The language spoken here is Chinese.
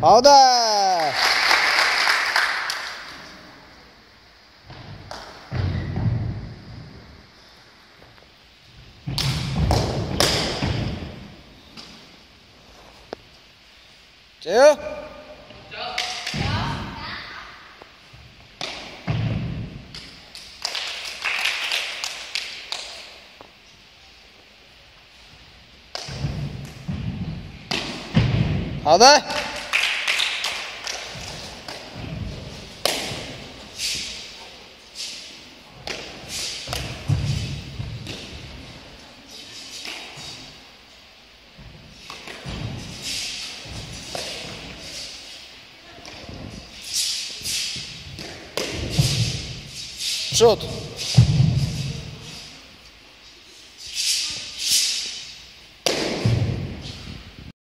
好的。加油！好的。Shot.